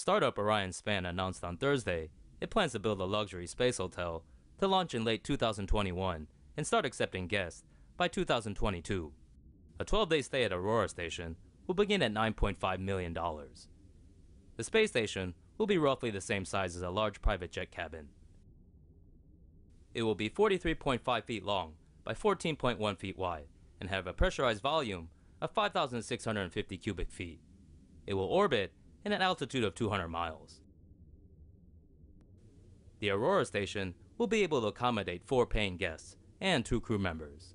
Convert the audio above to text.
Startup Orion Span announced on Thursday it plans to build a luxury space hotel to launch in late 2021 and start accepting guests by 2022. A 12 day stay at Aurora Station will begin at $9.5 million. The space station will be roughly the same size as a large private jet cabin. It will be 43.5 feet long by 14.1 feet wide and have a pressurized volume of 5,650 cubic feet. It will orbit in an altitude of 200 miles. The Aurora station will be able to accommodate four paying guests and two crew members.